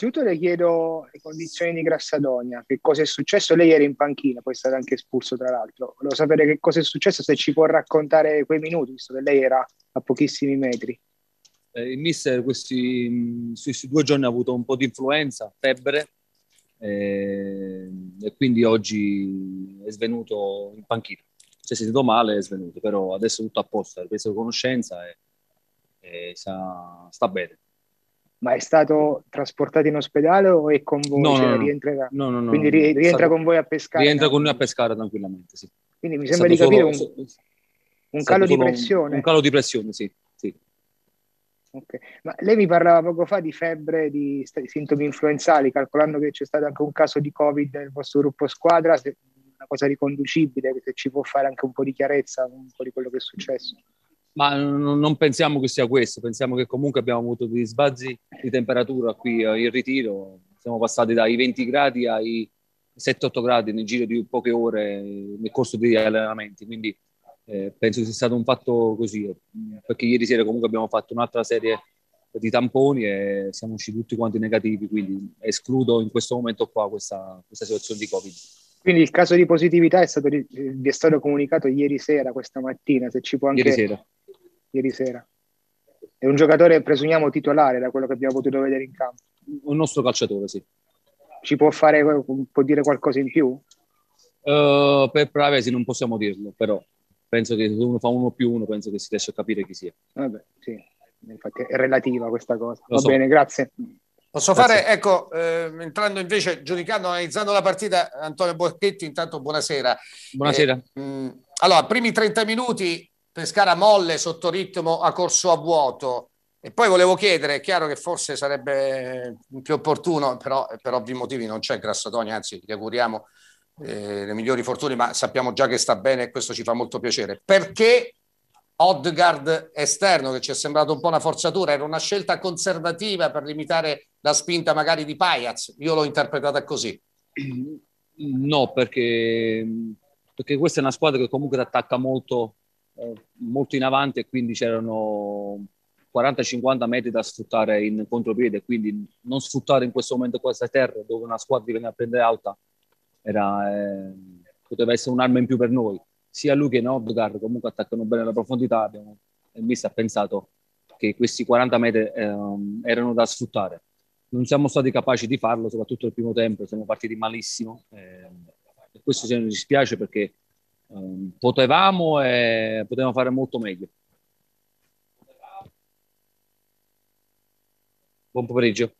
innanzitutto le chiedo le condizioni di Grassadonia, che cosa è successo? Lei era in panchina, poi è stato anche espulso tra l'altro. Volevo sapere che cosa è successo, se ci può raccontare quei minuti, visto che lei era a pochissimi metri. Eh, il mister questi, questi, due giorni ha avuto un po' di influenza, febbre, eh, e quindi oggi è svenuto in panchina. Si è sentito male, è svenuto, però adesso è tutto a posto, ha preso conoscenza e, e sta, sta bene ma è stato trasportato in ospedale o è con voi? No, cioè, no, rientra, no, no, quindi rientra stato, con voi a pescare? Rientra con noi a pescare tranquillamente, sì. Quindi mi sembra di capire solo, un, un calo di pressione. Un calo di pressione, sì. sì. Okay. Ma lei mi parlava poco fa di febbre, di sintomi influenzali, calcolando che c'è stato anche un caso di Covid nel vostro gruppo squadra, se, una cosa riconducibile, se ci può fare anche un po' di chiarezza, un po' di quello che è successo. Ma non pensiamo che sia questo, pensiamo che comunque abbiamo avuto degli sbazzi di temperatura qui eh, in ritiro, siamo passati dai 20 gradi ai 7-8 gradi nel giro di poche ore nel corso degli allenamenti, quindi eh, penso sia stato un fatto così, perché ieri sera comunque abbiamo fatto un'altra serie di tamponi e siamo usciti tutti quanti negativi, quindi escludo in questo momento qua questa, questa situazione di Covid. Quindi il caso di positività è stato, vi è stato comunicato ieri sera, questa mattina, se ci può anche... Ieri sera ieri sera. È un giocatore, presumiamo, titolare da quello che abbiamo potuto vedere in campo. Un nostro calciatore, sì. Ci può, fare, può dire qualcosa in più? Uh, per privacy non possiamo dirlo, però penso che se uno fa uno più uno, penso che si riesca a capire chi sia. Vabbè, sì, infatti è relativa questa cosa. Lo Va so. bene, grazie. Posso Grazie. fare, ecco, eh, entrando invece, giudicando, analizzando la partita, Antonio Borchetti, intanto buonasera. Buonasera. Eh, mh, allora, primi 30 minuti, Pescara molle sotto ritmo a corso a vuoto. E poi volevo chiedere, è chiaro che forse sarebbe più opportuno, però per ovvi motivi non c'è Grassadonia, anzi gli auguriamo eh, le migliori fortune, ma sappiamo già che sta bene e questo ci fa molto piacere. Perché Odgard esterno, che ci è sembrato un po' una forzatura, era una scelta conservativa per limitare la spinta magari di Paiaz? Io l'ho interpretata così. No, perché, perché questa è una squadra che comunque attacca molto eh, molto in avanti e quindi c'erano 40-50 metri da sfruttare in contropiede, quindi non sfruttare in questo momento questa terra dove una squadra viene a prendere alta era, eh, poteva essere un'arma in più per noi. Sia lui che Nordgar comunque attaccano bene la profondità, abbiamo, il mister ha pensato che questi 40 metri eh, erano da sfruttare. Non siamo stati capaci di farlo, soprattutto nel primo tempo, siamo partiti malissimo. Eh, questo ci dispiace perché Um, potevamo e potevamo fare molto meglio. Buon pomeriggio.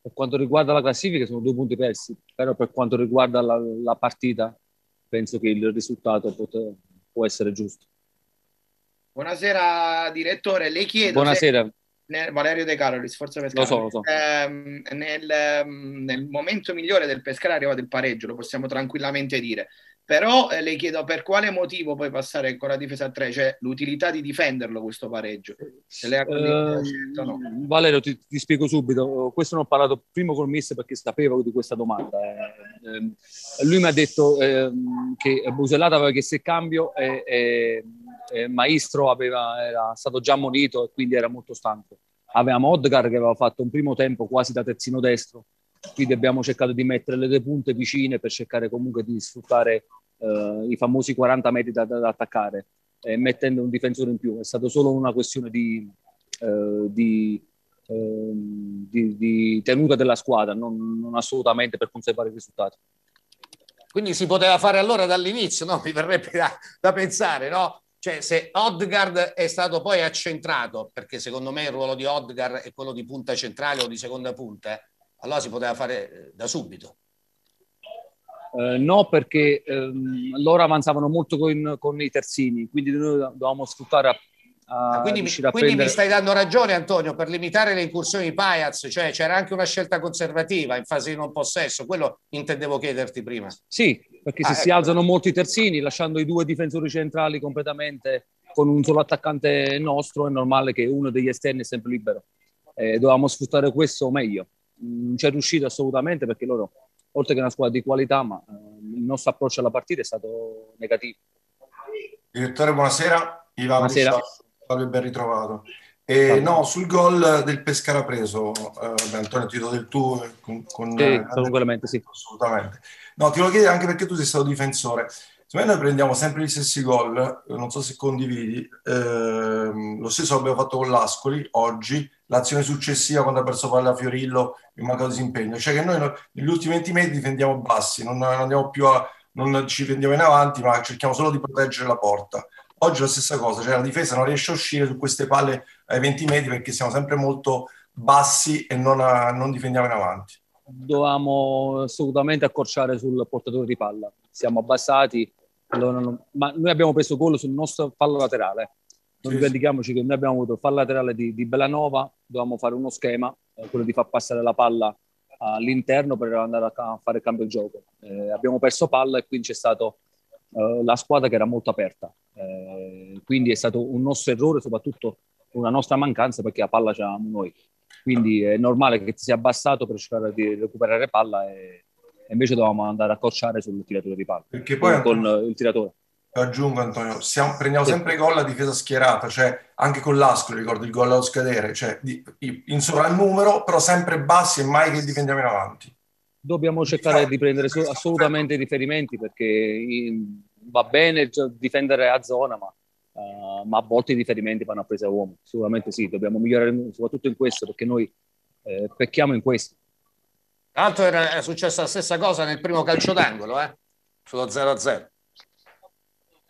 Per quanto riguarda la classifica sono due punti persi, però per quanto riguarda la, la partita penso che il risultato pot- può essere giusto. Buonasera direttore, le chiedo... Buonasera. Se... Valerio De Carolis, Forza Pescara. Lo so, lo so. Eh, nel, nel, momento migliore del Pescara arriva del pareggio, lo possiamo tranquillamente dire. Però eh, le chiedo per quale motivo poi passare con la difesa a 3, cioè l'utilità di difenderlo questo pareggio. Se lei ha scelta, no. Valerio, ti, ti, spiego subito. Questo ne ho parlato prima con il mister perché sapevo di questa domanda. Eh, eh, lui mi ha detto ehm, che Busellata aveva chiesto il cambio e, e, e Maestro aveva, era stato già ammonito e quindi era molto stanco. Avevamo Odgar che aveva fatto un primo tempo quasi da terzino destro quindi abbiamo cercato di mettere le due punte vicine per cercare comunque di sfruttare eh, i famosi 40 metri da, da, da attaccare, eh, mettendo un difensore in più. È stata solo una questione di, eh, di, ehm, di, di, tenuta della squadra, non, non assolutamente per conservare il risultato. Quindi si poteva fare allora dall'inizio, no? Mi verrebbe da, da pensare, no? Cioè, se Odgard è stato poi accentrato, perché secondo me il ruolo di Odgard è quello di punta centrale o di seconda punta, allora si poteva fare eh, da subito. Eh, no, perché ehm, loro avanzavano molto con, con, i terzini, quindi noi dovevamo sfruttare a, a ah, quindi, quindi prendere... mi stai dando ragione Antonio per limitare le incursioni di Paiaz, cioè c'era anche una scelta conservativa in fase di non possesso, quello intendevo chiederti prima. Sì, perché se ah, si ecco. alzano molti terzini lasciando i due difensori centrali completamente con un solo attaccante nostro è normale che uno degli esterni è sempre libero. Eh, dovevamo sfruttare questo meglio non c'è riuscito assolutamente perché loro, oltre che una squadra di qualità, ma eh, il nostro approccio alla partita è stato negativo. Direttore, buonasera. Ivan Buonasera. Salve, ben ritrovato. E, no, sul gol del Pescara preso, eh, Antonio, ti do del tuo. Con, con, Sì, eh, sicuramente sì. assolutamente. No, ti volevo chiedere anche perché tu sei stato difensore. Secondo me noi prendiamo sempre gli stessi gol, eh, non so se condividi. Ehm, lo stesso abbiamo fatto con l'Ascoli oggi, l'azione successiva quando ha perso palla Fiorillo in mancato disimpegno. Cioè che noi no- negli ultimi 20 metri difendiamo bassi, non, non andiamo più a, non ci prendiamo in avanti, ma cerchiamo solo di proteggere la porta. Oggi è la stessa cosa, cioè la difesa non riesce a uscire su queste palle ai 20 metri perché siamo sempre molto bassi e non, a- non difendiamo in avanti. Dovevamo assolutamente accorciare sul portatore di palla. Siamo abbassati, ma noi abbiamo preso gol sul nostro fallo laterale. Non Sì, dimentichiamoci che noi abbiamo avuto il fallo laterale di, di Bellanova, dovevamo fare uno schema, eh, quello di far passare la palla all'interno per andare a, fare il cambio gioco. Eh, abbiamo perso palla e quindi c'è stato eh, la squadra che era molto aperta. Eh, quindi è stato un nostro errore, soprattutto una nostra mancanza perché la palla ce l'avevamo noi. Quindi è normale che ti sia abbassato per cercare di recuperare palla e, e invece dovevamo andare a accorciare sul tiratore di palla Perché poi con, Antonio, con il tiratore. aggiungo Antonio, siamo- prendiamo Sì. sempre gol a difesa schierata, cioè anche con l'Ascoli, ricordo il gol allo scadere, cioè di- in sovrannumero, però sempre bassi e mai che difendiamo in avanti. Dobbiamo cercare di prendere assolutamente i riferimenti perché va bene gio- difendere a zona, ma, eh, ma a volte i riferimenti vanno a presa uomo. Sicuramente sì, dobbiamo migliorare soprattutto in questo perché noi eh, pecchiamo in questo. Tra l'altro era, è successa la stessa cosa nel primo calcio d'angolo, eh? sullo 0-0.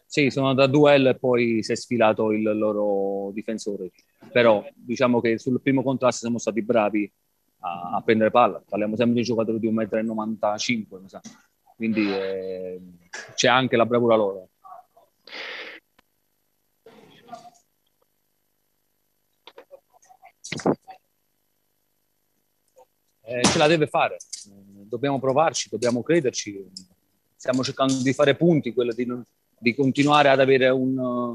Sì, sono da duello e poi si è sfilato il loro difensore. Però diciamo che sul primo contrasto siamo stati bravi a, a prendere palla. Parliamo sempre di un giocatore di 1,95 m, mi sa. Quindi eh, c'è anche la bravura loro. Eh, ce la deve fare, dobbiamo provarci, dobbiamo crederci. Stiamo cercando di fare punti, quello di, di continuare ad avere un, un,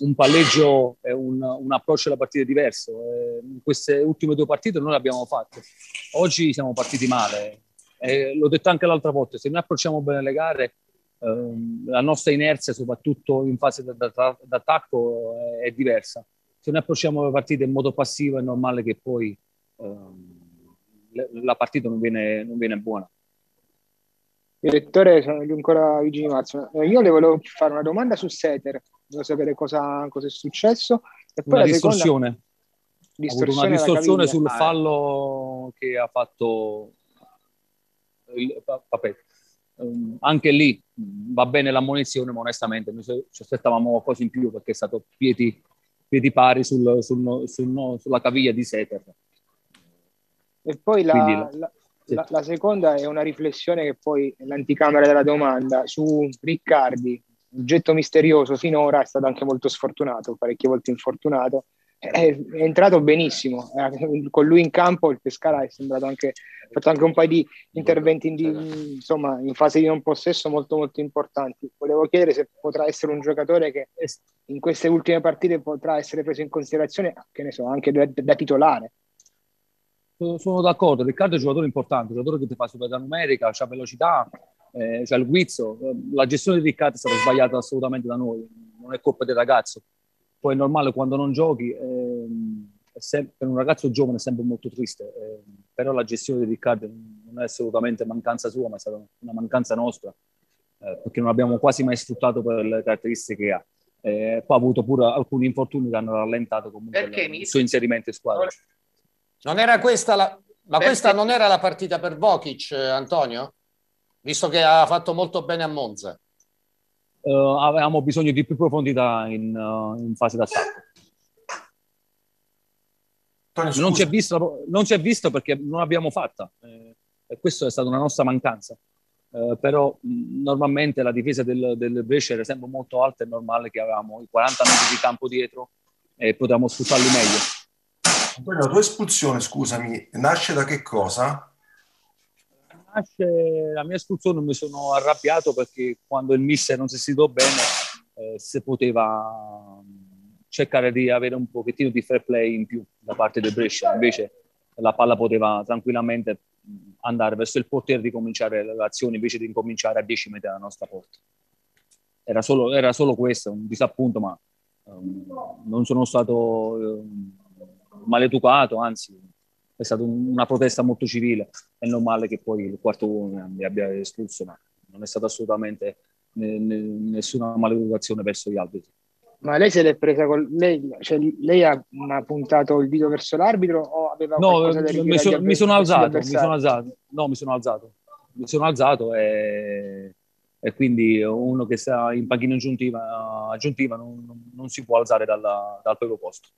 un palleggio e un, un approccio alla partita diverso. Eh, queste ultime due partite noi l'abbiamo fatto. Oggi siamo partiti male. Eh, l'ho detto anche l'altra volta, se noi approcciamo bene le gare, ehm, la nostra inerzia, soprattutto in fase da- da- d'attacco, è, è diversa. Se noi approcciamo le partite in modo passivo è normale che poi ehm, la partita non viene, non viene buona. Direttore, sono ancora Luigi Mazzo. Eh, Io le volevo fare una domanda su Seter, volevo sapere cosa, cosa è successo. E poi Una la seconda distorsione. Avuto distorsione una distorsione sul Ah, fallo che ha fatto il- vabbè. Ehm, anche lì va bene l'ammonizione, ma onestamente noi ci aspettavamo qualcosa in più perché è stato piedi, piedi pari sul- sul sul sulla caviglia di Seter. E poi la, la- la- sì. la seconda è una riflessione che poi è l'anticamera della domanda su Riccardi, oggetto misterioso finora, è stato anche molto sfortunato, parecchie volte infortunato. È, entrato benissimo, eh, con lui in campo il Pescara è sembrato anche, ha fatto anche un paio di interventi in, di- insomma, in fase di non possesso molto molto importanti. Volevo chiedere se potrà essere un giocatore che in queste ultime partite potrà essere preso in considerazione, che ne so, anche da, da titolare. Sono- d'accordo, Riccardo è un giocatore importante, un giocatore che ti fa superiorità numerica, ha velocità, eh, c'ha il guizzo. La gestione di Riccardo è stata sbagliata assolutamente da noi, non è colpa del ragazzo. Poi è normale quando non giochi, ehm, è sem- per un ragazzo giovane è sempre molto triste, ehm, però la gestione di Riccardo non è assolutamente mancanza sua, ma è stata una mancanza nostra, eh, perché non abbiamo quasi mai sfruttato per le caratteristiche che ha. Eh, poi ha avuto pure alcuni infortuni che hanno rallentato comunque mi- il suo inserimento in squadra. Non era questa la... Ma Perché- questa non era la partita per Vokic, eh, Antonio? Visto che ha fatto molto bene a Monza. Eh, avevamo bisogno di più profondità in, eh, in fase d'attacco. Non si, visto, non si è visto perché non l'abbiamo fatta eh, e questa è stata una nostra mancanza. Eh, però mh, normalmente la difesa del, del Brescia era sempre molto alta, è normale che avevamo i 40 metri di campo dietro e potevamo sfruttarli meglio. Antonio, la tua espulsione, scusami, nasce da che cosa? Nasce la mia espulsione, mi sono arrabbiato perché quando il mister non si è sentito bene, eh, se poteva mh, cercare di avere un pochettino di fair play in più da parte del Brescia. Invece la palla poteva tranquillamente andare verso il portiere di cominciare l'azione invece di incominciare a 10 metri dalla nostra porta. Era solo, era solo questo, un disappunto, ma um, non sono stato um, maleducato, anzi è stata un, una protesta molto civile. È normale che poi il quarto uomo mi abbia espulso, ma non è stata assolutamente ne, ne, nessuna maleducazione verso gli altri. Ma lei se l'è presa con lei, cioè, lei ha, ha, puntato il dito verso l'arbitro o aveva no, mi, so, mi sono alzato, mi sono alzato, no, mi sono alzato, mi sono alzato e, e quindi uno che sta in panchina aggiuntiva, aggiuntiva non, non, si può alzare dalla, dal proprio posto.